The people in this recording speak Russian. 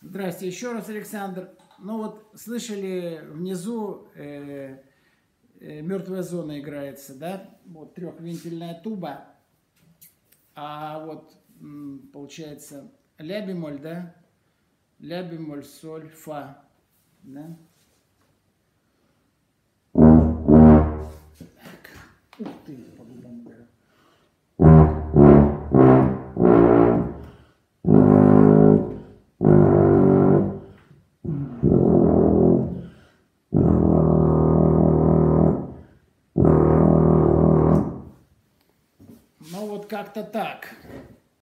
Здрасте, еще раз, Александр. Ну вот, слышали, внизу э, э, мертвая зона играется, да? Вот трехвентильная туба. А вот, получается, ля бемоль, да? Ля бемоль, соль, фа, да? Так. Ух ты, по-губам ударил. Ну вот как-то так.